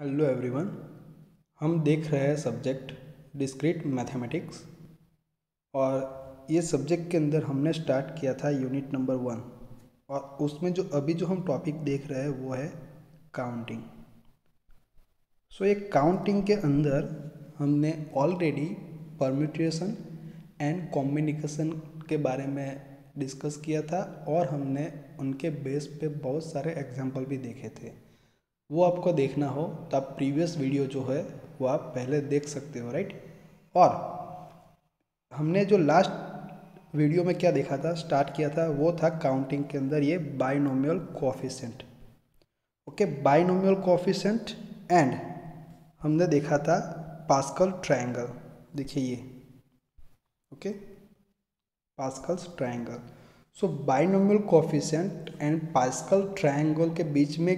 Hello everyone हम देख रहे हैं सब्जेक्ट डिस्क्रीट मैथमेटिक्स और ये सब्जेक्ट के अंदर हमने स्टार्ट किया था यूनिट नंबर वन और उसमें जो अभी जो हम टॉपिक देख रहे हैं वो है काउंटिंग सो ये काउंटिंग के अंदर हमने ऑलरेडी परम्यूटेशन एंड कॉम्बिनिकेशन के बारे में डिस्कस किया था और हमने उनके बेस पे बहुत सारे एग्ज़ाम्पल भी देखे थे। वो आपको देखना हो तो आप प्रीवियस वीडियो जो है, वो आप पहले देख सकते हो राइट और हमने जो लास्ट वीडियो में क्या देखा था स्टार्ट किया था, वो था काउंटिंग के अंदर ये binomial coefficient okay binomial coefficient and हमने देखा था पास्कल ट्रायंगल देखिए ये. Okay Pascal's triangle so binomial coefficient and Pascal triangle के बीच में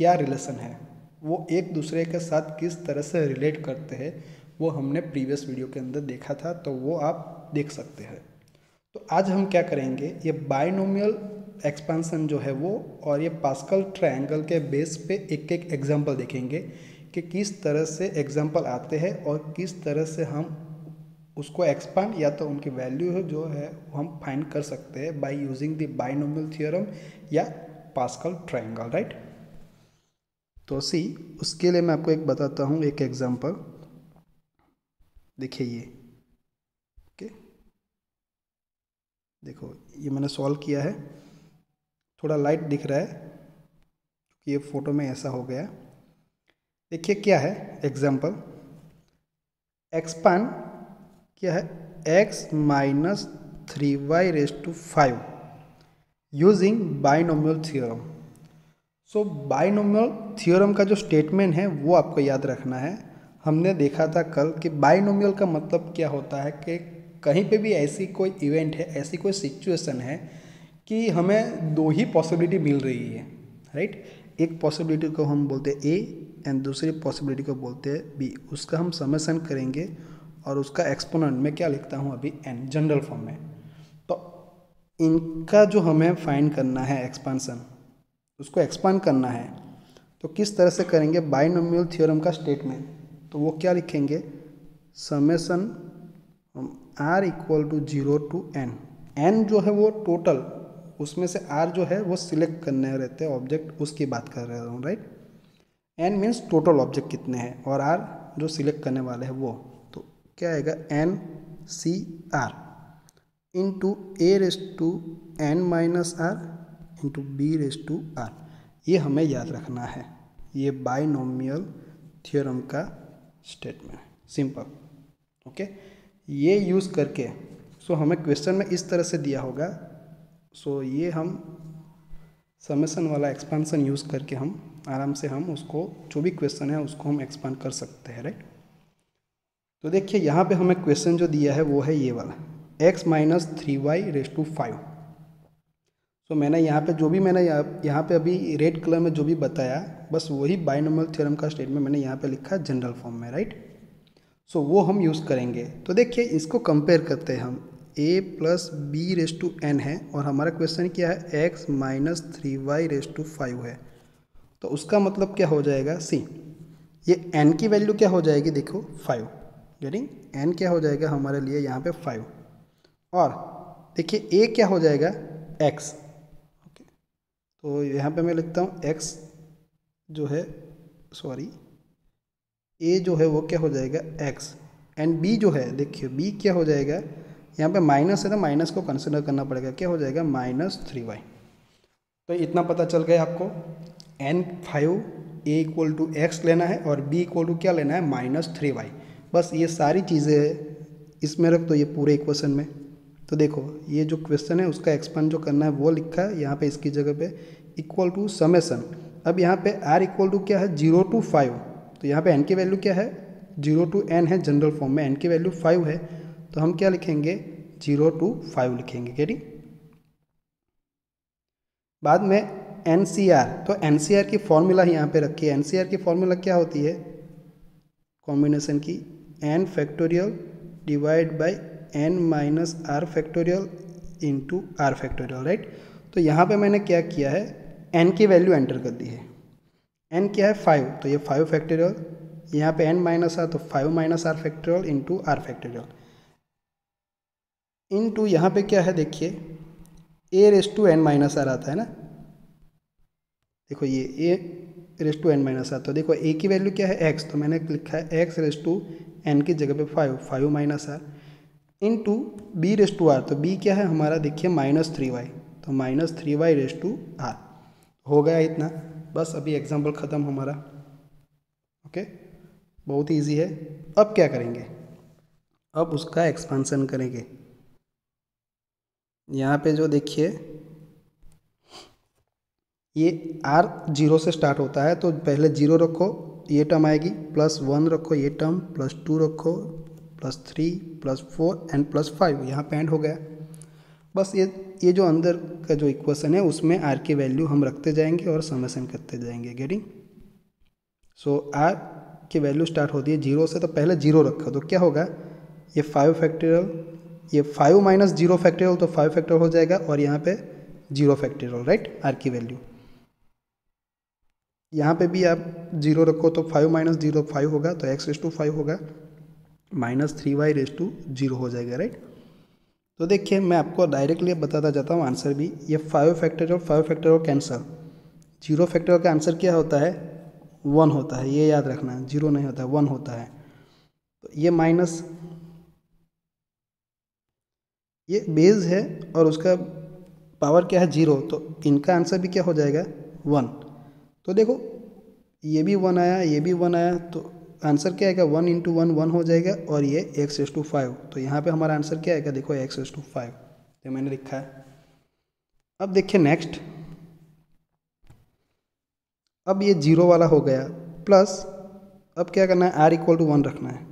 क्या रिलेशन है? वो एक दूसरे के साथ किस तरह से रिलेट करते हैं, वो हमने प्रीवियस वीडियो के अंदर देखा था तो वो आप देख सकते हैं। तो आज हम क्या करेंगे, ये बायनोमियल एक्सपेंसन जो है वो और ये पास्कल ट्रायंगल के बेस पे एक एक एग्जांपल देखेंगे कि किस तरह से एग्जांपल आते हैं और किस तरह से हम उसको एक्सपांड या तो उनकी वैल्यू जो है वो हम फाइंड कर सकते हैं by using the binomial theorem या पास्कल ट्रायंगल राइट तो सी, उसके लिए मैं आपको एक बताता हूँ, एक एग्जांपल देखिए ये, ओके? देखो, ये मैंने सॉल्व किया है। थोड़ा लाइट दिख रहा है, क्योंकि ये फ़ोटो में ऐसा हो गया। देखिए क्या है एग्जांपल एक्सपान क्या है? X minus three Y raise to five using binomial theorem so binomial theorem का जो स्टेटमेंट है, वो आपको याद रखना है। हमने देखा था कल कि बाइनोमियल का मतलब क्या होता है कि कहीं पे भी ऐसी कोई इवेंट है, ऐसी कोई सिचुएशन है कि हमें दो ही पॉसिबिलिटी मिल रही है राइट एक पॉसिबिलिटी को हम बोलते हैं ए एंड दूसरी पॉसिबिलिटी को बोलते हैं बी उसका हम समेसन करेंगे और उसका एक्सपोनेंट में क्या लिखता हूँ अभी? एन जनरल फॉर्म में। तो इनका जो हमें फाइंड करना है एक्सपांसन उसको एक्सपांड करना है। तो किस तरह से करेंगे? बाइनोमियल थ्योरम का स्टेटमेंट तो वो क्या लिखेंगे? Summation R equal to zero to N N जो है वो टोटल उसमें से आर जो है वो सिलेक्ट करने रहते हैं ऑब्जेक्ट उसकी बात कर रहे हूँ right N means total object कितने हैं? और आर जो सिलेक्ट करने वाले हैं वो। तो क्या आएगा? N C R into A raise to N minus R into B raise to R ये हमें याद रखना है। ये बाइनोमियल थियोरम का स्टेटमेंट सिंपल ओके ये यूज़ करके सो हमें क्वेश्चन में इस तरह से दिया होगा। सो ये हम समेसन वाला एक्सपांसन यूज़ करके हम आराम से हम उसको, जो भी क्वेश्चन है, उसको हम एक्सपांड कर सकते हैं राइट तो देखिए, यहाँ पे हमें क्वेश्चन जो दिया है, वो है ये वाला। X minus three Y raise to five तो मैंने यहाँ पे जो भी मैंने यहाँ पे अभी रेड कलर में जो भी बताया, बस वही बाइनोमियल थ्योरम का स्टेटमेंट मैंने यहाँ पे लिखा है जनरल फॉर्म में राइट सो वो हम यूज़ करेंगे। तो देखिए, इसको कंपेयर करते हैं हम। A plus B raise to N है और हमारा क्वेश्चन क्या है? X minus three Y raise to five है। तो उसका मतलब क्या हो जाएगा? सी ये एन की वैल्यू क्या हो जाएगी? देखो फाइव यानी एन क्या हो जाएगा हमारे लिए यहाँ पे फाइव और देखिए ए क्या हो जाएगा? एक्स तो यहाँ पे मैं लिखता हूँ x जो है सॉरी a जो है वो क्या हो जाएगा x एंड b जो है, देखिए b क्या हो जाएगा, यहाँ पे माइनस है तो माइनस को कंसिडर करना पड़ेगा, क्या हो जाएगा माइनस थ्री वाई तो इतना पता चल गया आपको N five A equal to X लेना है और बी इक्वल टू क्या लेना है माइनस थ्री वाई बस ये सारी चीज़ें इसमें रख दो तो ये पूरे इक्वेशन में। तो देखो, ये जो क्वेश्चन है उसका एक्सपांड जो करना है वो लिखा है यहाँ पे इसकी जगह पे। इक्वल टू समेसन अब यहाँ पे आर इक्वल टू क्या है? Zero to five. तो यहाँ पे एन की वैल्यू क्या है? ज़ीरो टू एन है जनरल फॉर्म में। एन की वैल्यू फाइव है। तो हम क्या लिखेंगे? ज़ीरो टू फाइव लिखेंगे। कैडी बाद में एन तो एन की फॉर्मूला ही यहाँ पे रखी है। एन सी आर की फॉर्मूला क्या होती है? कॉम्बिनेशन की। N factorial divide by N minus R factorial into R factorial right तो यहाँ पे मैंने क्या किया है? एन की वैल्यू एंटर कर दी है। एन क्या है? फाइव तो ये फाइव फैक्टोरियल यहाँ पे एन माइनस आर तो five minus R factorial into R factorial into यहाँ पे क्या है? देखिए A raise to N minus R आता है ना? देखो ये A raise to N minus R तो देखो ए की वैल्यू क्या है? एक्स तो मैंने लिखा है एक्स रेस टू एन की जगह पे five five minus R into B raise to R तो बी क्या है? हमारा देखिए माइनस थ्री वाई तो minus three Y raise to R हो गया इतना। बस अभी एग्ज़ाम्पल ख़त्म हमारा। ओके बहुत ईजी है। अब क्या करेंगे? अब उसका एक्सपांसन करेंगे। यहाँ पे जो देखिए, ये आर ज़ीरो से स्टार्ट होता है तो पहले ज़ीरो रखो, ये टर्म आएगी। प्लस वन रखो ये टर्म प्लस टू रखो plus three plus four and plus five यहाँ पे एंड हो गया। बस ये ये जो अंदर का जो इक्वेशन है, उसमें आर की वैल्यू हम रखते जाएँगे और समेसन करते जाएँगे गेटिंग सो आर की वैल्यू स्टार्ट होती है ज़ीरो से तो पहले ज़ीरो रखा तो क्या होगा? ये फाइव फैक्टोरियल ये फाइव माइनस ज़ीरो फैक्टोरियल तो फाइव फैक्टोरियल हो जाएगा और यहाँ पे ज़ीरो फैक्टोरियल राइट आर की वैल्यू यहाँ पे भी आप ज़ीरो रखो तो फाइव माइनस ज़ीरो फाइव होगा तो एक्स रेस टू फाइव होगा minus three Y raise to zero हो जाएगा राइट तो देखिए, मैं आपको डायरेक्टली बताता जाता हूँ आंसर भी। ये फाइव फैक्टर और फाइव फैक्टर और कैंसर ज़ीरो फैक्टर का आंसर क्या होता है? वन होता है। ये याद रखना है ज़ीरो नहीं होता है वन होता है। तो ये माइनस ये बेज है और उसका पावर क्या है? ज़ीरो तो इनका आंसर भी क्या हो जाएगा? वन तो देखो, ये भी वन आया, ये भी वन आया तो आंसर क्या आएगा? वन इंटू वन वन हो जाएगा और ये एक्स एस टू फाइव तो यहाँ पे हमारा आंसर क्या आएगा? देखो एक्स एस टू फाइव तो मैंने लिखा है। अब देखिए नेक्स्ट अब ये ज़ीरो वाला हो गया। प्लस अब क्या करना है? आर इक्वल टू वन रखना है।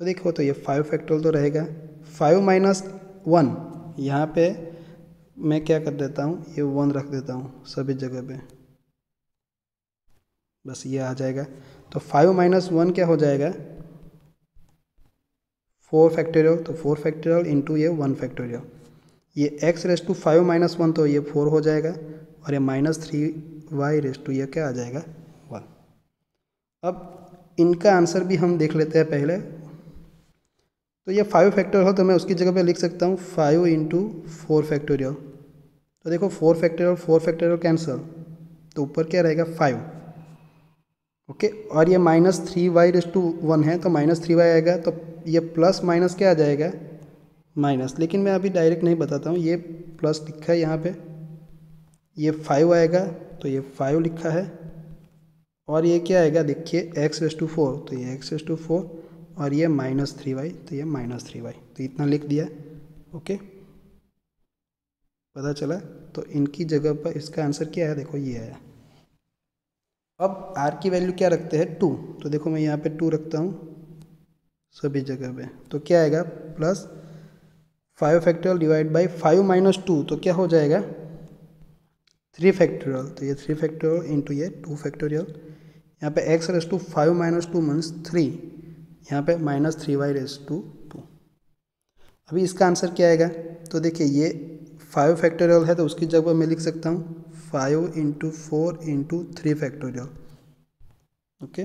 तो देखो तो ये फाइव फैक्टोरियल तो रहेगा। फाइव माइनस वन यहाँ पे मैं क्या कर देता हूँ? ये वन रख देता हूँ सभी जगह पे। बस ये आ जाएगा। तो फाइव माइनस वन क्या हो जाएगा? फोर फैक्टोरियल तो फोर फैक्टोरियल इंटू ये वन फैक्टोरियल ये X raise to five minus one तो ये फोर हो जाएगा। और ये minus three Y raise to ये क्या आ जाएगा? वन अब इनका आंसर भी हम देख लेते हैं पहले। तो ये फाइव फैक्टोरियल हो तो मैं उसकी जगह पे लिख सकता हूँ फाइव इंटू फोर फैक्टोरियल तो देखो four factorial four factorial cancel तो ऊपर क्या रहेगा? Five okay? और ये minus three Y raise to one है तो माइनस थ्री वाई आएगा तो ये प्लस माइनस क्या आ जाएगा? माइनस। लेकिन मैं अभी डायरेक्ट नहीं बताता हूँ, ये प्लस लिखा है यहाँ पे। ये फाइव आएगा तो ये फाइव लिखा है। और ये क्या आएगा, देखिए, एक्स रेस टू फोर तो ये एक्स रेस टू फोर, और ये माइनस थ्री वाई तो ये माइनस थ्री वाई तो इतना लिख दिया, ओके? पता चला? तो इनकी जगह पर इसका आंसर क्या है, देखो, ये आया। अब आर की वैल्यू क्या रखते हैं? टू तो देखो मैं यहाँ पे टू रखता हूँ सभी जगह पे। तो क्या आएगा? Plus five factorial divide by five minus two तो क्या हो जाएगा? थ्री फैक्टोरियल तो ये थ्री फैक्टोरियल इंटू ये टू फैक्टोरियल यहाँ पे x raise two five minus two means three यहाँ पे minus three y raise two two अभी इसका आंसर क्या आएगा? तो देखिए ये फाइव फैक्टोरियल है तो उसकी जगह मैं लिख सकता हूँ five into four into three factorial okay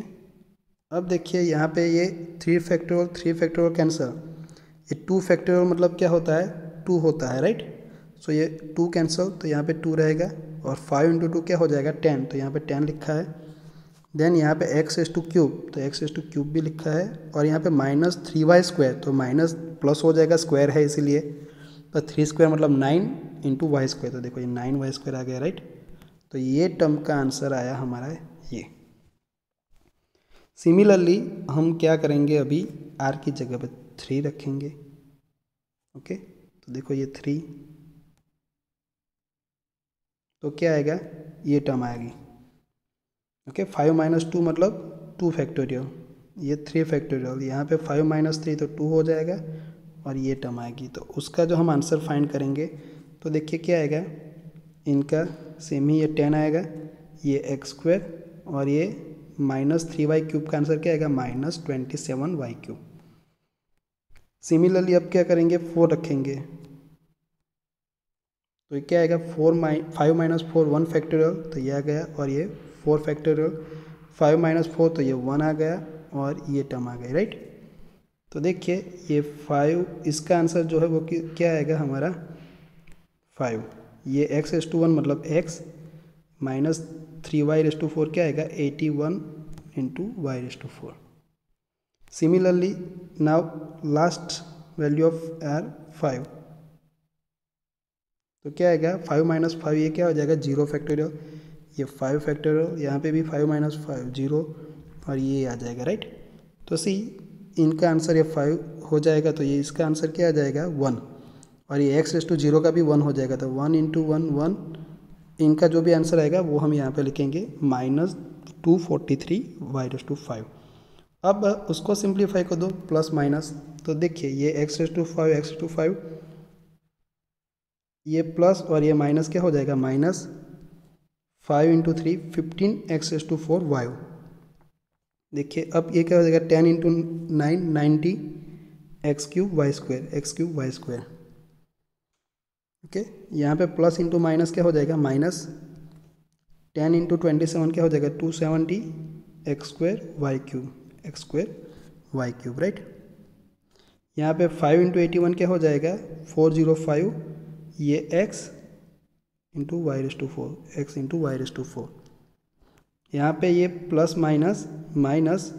अब देखिए यहाँ पे ये three factorial three factorial cancel ये टू फैक्टोरियल मतलब क्या होता है? टू होता है राइट सो ये टू कैंसल तो यहाँ पे टू रहेगा। और फाइव इंटू टू क्या हो जाएगा? टेन तो यहाँ पे टेन लिखा है। देन यहाँ पे एक्स एस टू क्यूब तो एक्स एस टू क्यूब भी लिखा है। और यहाँ पे माइनस थ्री वाई स्क्वायर तो माइनस प्लस हो जाएगा स्क्वायर है इसीलिए। तो थ्री स्क्वायर मतलब नाइन इंटू वाई स्क्वायर तो देखो ये नाइन वाई स्क्वायर आ गया राइट तो ये टर्म का आंसर आया हमारा ये। सिमिलरली हम क्या करेंगे अभी? आर की जगह पे थ्री रखेंगे। ओके तो देखो ये थ्री तो क्या आएगा? ये टर्म आएगी। ओके फाइव माइनस टू मतलब टू फैक्टोरियल ये थ्री फैक्टोरियल यहाँ पे फाइव माइनस थ्री तो टू हो जाएगा और ये टर्म आएगी। तो उसका जो हम आंसर फाइंड करेंगे तो देखिए क्या आएगा? इनका सेम ही, ये टेन आएगा, ये एक्स स्क्वायर और ये माइनस थ्री वाई क्यूब का आंसर क्या आएगा? Minus twenty seven y cube similarly अब क्या करेंगे? फोर रखेंगे। तो ये क्या आएगा? फोर माइ five minus four one factorial तो ये आ गया और ये four factorial five minus four तो ये वन आ गया और ये टर्म आ गई राइट तो देखिए, ये फाइव इसका आंसर जो है वो क्या आएगा? हमारा फाइव ये एक्स एस टू वन मतलब x minus three y raise two four क्या आएगा? Eighty one into y raise two four similarly now last value of r five तो क्या आएगा? फाइव माइनस फाइव ये क्या हो जाएगा? ज़ीरो फैक्टोरियल ये फाइव फैक्टोरियल यहाँ पे भी फाइव माइनस फाइव ज़ीरो और ये आ जाएगा राइट तो सी इनका आंसर ये फाइव हो जाएगा तो ये इसका आंसर क्या आ जाएगा? वन और ये एक्स टू ज़ीरो का भी वन हो जाएगा तो वन इंटू वन वन इनका जो भी आंसर आएगा, वो हम यहाँ पे लिखेंगे minus two forty three y two five अब उसको सिंप्लीफाई कर दो प्लस माइनस तो देखिए ये x two five x two five ये प्लस और ये माइनस क्या हो जाएगा? Minus five into three fifteen x s two four y देखिए अब ये क्या हो जाएगा? Ten into nine ninety x cube y square x cube y square okay यहाँ पे प्लस इंटू माइनस क्या हो जाएगा? Minus ten into twenty seven क्या हो जाएगा? Two seventy x square y cube x square y cube right यहाँ पे फाइव इंटू एटी वन क्या हो जाएगा? फोर ज़ीरो फाइव ये x into y raise two four x into y raise two four यहाँ पे ये plus minus minus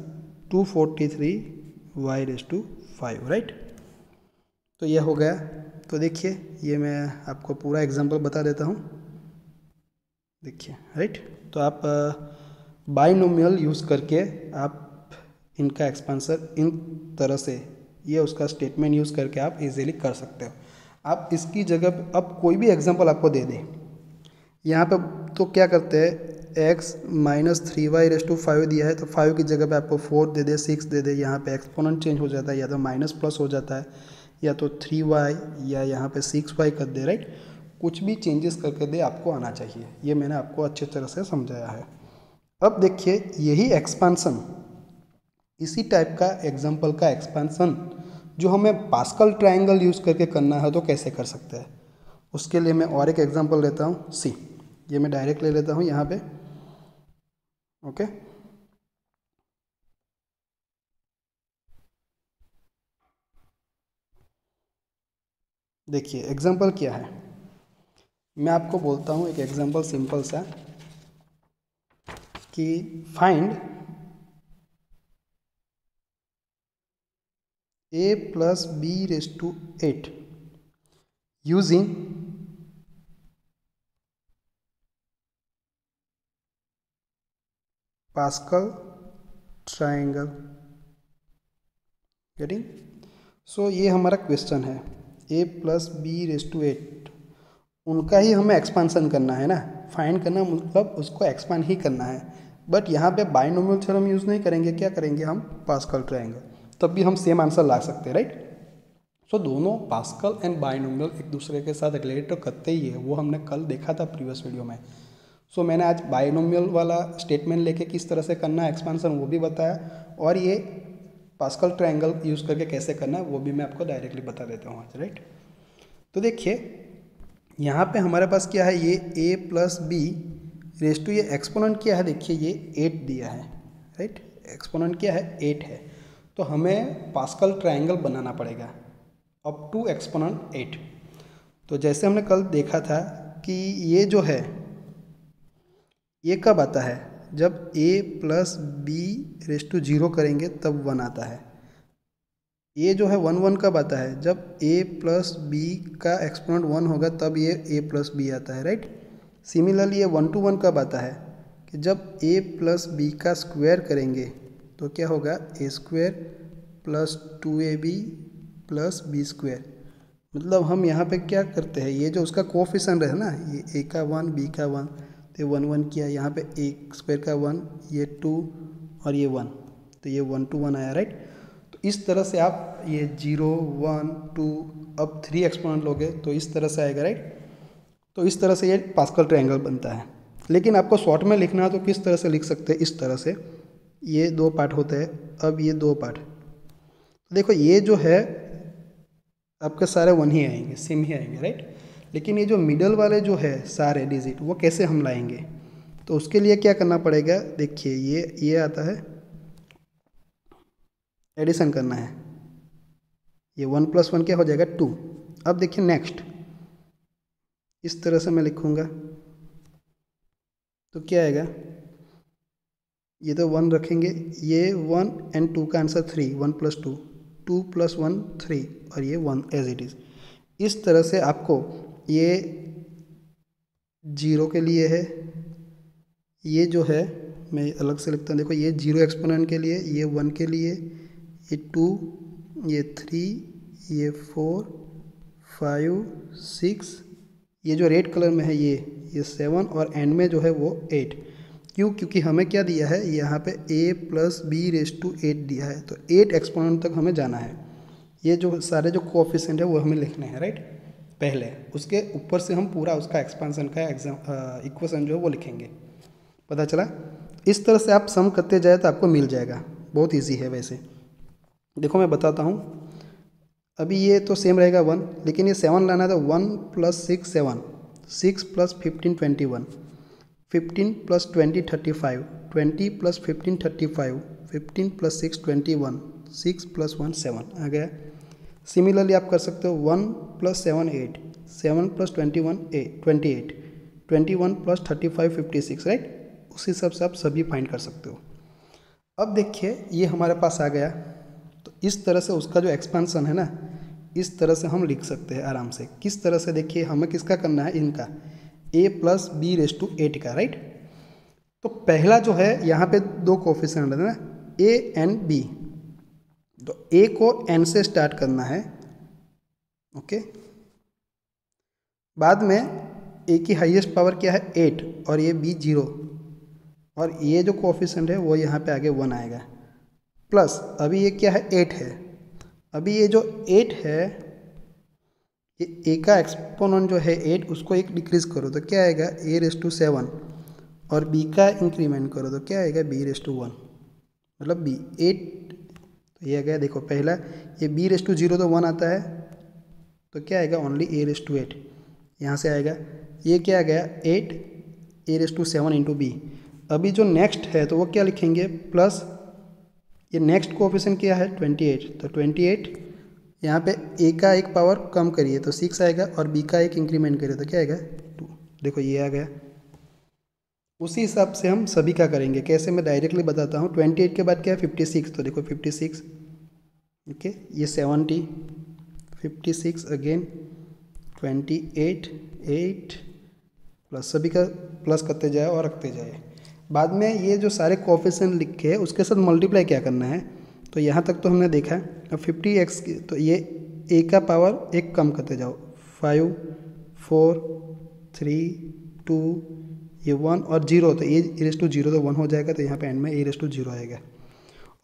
two forty three y raise two five right तो यह हो गया। तो देखिए, ये मैं आपको पूरा एग्जांपल बता देता हूँ। देखिए राइट तो आप बाइनोमियल यूज़ करके आप इनका एक्सपेंसर इन तरह से, ये उसका स्टेटमेंट यूज़ करके आप इजीली कर सकते हो। आप इसकी जगह, अब कोई भी एग्जांपल आपको दे दें। यहाँ पे तो क्या करते हैं x minus three y raise two five दिया है तो फाइव की जगह पे आपको फोर दे दे सिक्स दे दे, यहाँ पे एक्सपोनेंट चेंज हो जाता है, या तो माइनस प्लस हो जाता है। या तो थ्री वाई या यहाँ पे सिक्स वाई कर दे राइट कुछ भी चेंजेस करके दे, आपको आना चाहिए। ये मैंने आपको अच्छी तरह से समझाया है। अब देखिए, यही एक्सपांसन इसी टाइप का एग्ज़ाम्पल का एक्सपांसन जो हमें पास्कल ट्राइंगल यूज़ करके करना है तो कैसे कर सकते हैं? उसके लिए मैं और एक एग्ज़ाम्पल लेता हूँ। सी ये मैं डायरेक्ट ले लेता हूँ यहाँ पे। ओके देखिए एग्जांपल क्या है? मैं आपको बोलता हूँ एक एग्जांपल सिंपल सा कि find a plus b raised to 8 using Pascal triangle. Getting? So ये हमारा क्वेश्चन है। A plus b raise two eight उनका ही हमें एक्सपांसन करना है ना? फाइंड करना मतलब उसको एक्सपांड ही करना है। बट यहाँ पे बाइनोमियल थ्योरम यूज़ नहीं करेंगे। क्या करेंगे हम? पास्कल ट्रायंगल तब भी हम सेम आंसर ला सकते हैं राइट सो so, दोनों पास्कल एंड बाइनोमियल एक दूसरे के साथ रिलेटेड तो करते ही है। वो हमने कल देखा था प्रीवियस वीडियो में। सो so, मैंने आज बाइनोमियल वाला स्टेटमेंट लेके किस तरह से करना है एक्सपांसन वो भी बताया। और ये पास्कल ट्रायंगल यूज़ करके कैसे करना है, वो भी मैं आपको डायरेक्टली बता देता हूँ आज राइट तो देखिए, यहाँ पे हमारे पास क्या है, ये a plus b raise two ये एक्सपोनेंट क्या है, देखिए ये एट दिया है राइट एक्सपोनेंट क्या है एट है। तो हमें पास्कल ट्रायंगल बनाना पड़ेगा अप टू एक्सपोनेंट एट तो जैसे हमने कल देखा था कि ये जो है, ये कब आता है? जब a plus b raise two zero करेंगे, तब वन आता है। ये जो है वन वन कब आता है? जब a प्लस बी का एक्सपोनेंट वन होगा, तब ये a प्लस बी आता है राइट सिमिलरली ये वन टू वन कब आता है? कि जब a प्लस बी का स्क्वायर करेंगे तो क्या होगा? A square plus two a b plus b square मतलब हम यहाँ पे क्या करते हैं? ये जो उसका कोफिशन है ना, ये ए का वन बी का वन तो वन वन किया, यहाँ पे एक स्क्वायर का वन, ये टू और ये वन तो ये वन टू वन आया राइट तो इस तरह से आप ये ज़ीरो वन टू अब थ्री एक्सपोनेंट लोगे तो इस तरह से आएगा राइट तो इस तरह से ये पास्कल ट्रायंगल बनता है। लेकिन आपको शॉर्ट में लिखना है तो किस तरह से लिख सकते हैं? इस तरह से। ये दो पार्ट होते हैं, अब ये दो पार्ट देखो, ये जो है, आपके सारे वन ही आएँगे सेम ही आएँगे राइट लेकिन ये जो मिडल वाले जो है सारे डिजिट वो कैसे हम लाएँगे? तो उसके लिए क्या करना पड़ेगा? देखिए, ये ये आता है। एडिशन करना है। ये वन प्लस वन क्या हो जाएगा? टू अब देखिए नेक्स्ट इस तरह से मैं लिखूँगा। तो क्या आएगा? ये तो वन रखेंगे। ये वन एंड टू का answer three one plus two two plus one three और ये वन एज इट इज़ इस तरह से आपको ये ज़ीरो के लिए है। ये जो है, मैं अलग से लिखता हूँ। देखो, ये ज़ीरो एक्सपोनेंट के लिए, ये वन के लिए, ये टू, ये थ्री, ये फोर, फाइव, सिक्स। ये जो रेड कलर में है, ये ये सेवन और एंड में जो है, वो एट। क्यों? क्योंकि हमें क्या दिया है? यहाँ पे a plus b raise two eight दिया है। तो एट एक्सपोनेंट तक हमें जाना है। ये जो सारे जो कोफिशेंट है, वो हमें लिखने हैं, राइट? पहले, उसके ऊपर से हम पूरा उसका एक्सपांसन का एग्ज़ाम इक्वेशन जो है वो लिखेंगे। पता चला? इस तरह से आप सम करते जाए तो आपको मिल जाएगा। बहुत ईजी है वैसे। देखो, मैं बताता हूँ। अभी ये तो सेम रहेगा वन लेकिन ये सेवन लाना था one plus six seven six plus fifteen twenty one fifteen plus twenty thirty five twenty plus fifteen thirty five fifteen plus six twenty one six plus one seven आ गया? Similarly आप कर सकते हो one plus seven eight seven plus twenty one a twenty eight twenty one plus thirty five fifty six right उस हिसाब से आप सभी फाइंड कर सकते हो। अब देखिए, ये हमारे पास आ गया। तो इस तरह से उसका जो एक्सपेंसन है ना, इस तरह से हम लिख सकते हैं आराम से। किस तरह से देखिए, हमें किसका करना है? इनका। A plus b raise two eight का राइट तो पहला जो है, यहाँ पे दो कोफिशेंट है ना ए एंड बी तो ए को एन से स्टार्ट करना है ओके बाद में ए की हाईएस्ट पावर क्या है? एट और ये बी ज़ीरो और ये जो कोफिशेंट है, वो यहाँ पे आगे वन आएगा। प्लस अभी ये क्या है? एट है। अभी ये जो एट है, ये ए का एक्सपोनेंट जो है एट उसको एक डिक्रीज करो तो क्या आएगा? ए रेस टू सेवन और बी का इंक्रीमेंट करो तो क्या आएगा? बी रेस टू वन मतलब बी एट तो ये आ गया, देखो पहला, ये बी रेस टू ज़ीरो तो वन आता है तो क्या आएगा? Only a raise two eight यहाँ से आएगा। ये क्या आ गया? Eight a raise two seven into b अभी जो नेक्स्ट है तो वो क्या लिखेंगे? प्लस ये नेक्स्ट कोऑफिशिएंट क्या है? ट्वेंटी एट तो ट्वेंटी एट यहाँ पे ए का एक पावर कम करिए तो सिक्स आएगा और बी का एक इंक्रीमेंट करिए तो क्या आएगा? टू देखो, ये आ गया। उसी हिसाब से हम सभी का करेंगे। कैसे मैं डायरेक्टली बताता हूँ। ट्वेंटी एट के बाद क्या है? फिफ्टी सिक्स तो देखो फिफ्टी सिक्स ओके ये seventy fifty six again twenty eight eight plus सभी का प्लस करते जाए और रखते जाए। बाद में ये जो सारे कॉफिशन लिखे हैं, उसके साथ मल्टीप्लाई क्या करना है? तो यहाँ तक तो हमने देखा अब फिफ्टी एक्स की तो ये ए का पावर एक कम करते जाओ। फाइव फोर थ्री टू ये वन और ज़ीरो तो ए रेस टू ज़ीरो तो वन हो जाएगा तो यहाँ पे एंड में ए रेस टू ज़ीरो आएगा।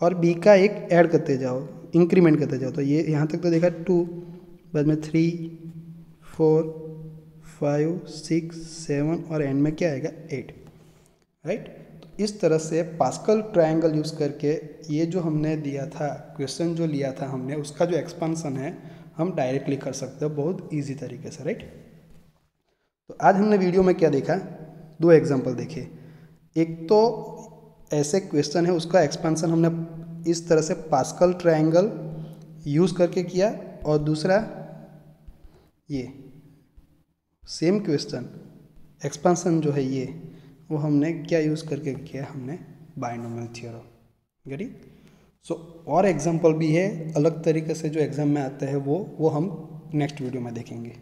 और बी का एक ऐड करते जाओ इंक्रीमेंट करते जाओ तो ये यहाँ तक तो देखा टू बाद में three four five six seven और एंड में क्या आएगा? एट राइट तो इस तरह से पास्कल ट्रायंगल यूज़ करके ये जो हमने दिया था क्वेश्चन जो लिया था हमने, उसका जो एक्सपांसन है, हम डायरेक्टली कर सकते हो, बहुत इजी तरीके से राइट तो आज हमने वीडियो में क्या देखा? दो एग्जांपल देखे एक तो ऐसे क्वेश्चन है, उसका एक्सपेंशन हमने इस तरह से पास्कल ट्रायंगल यूज़ करके किया और दूसरा ये सेम क्वेश्चन एक्सपेंशन जो है ये, वो हमने क्या यूज़ करके किया हमने? बाइनोमियल थियोरम गरी सो और एग्जांपल भी है, अलग तरीके से जो एग्ज़ाम में आता है वो वो हम नेक्स्ट वीडियो में देखेंगे।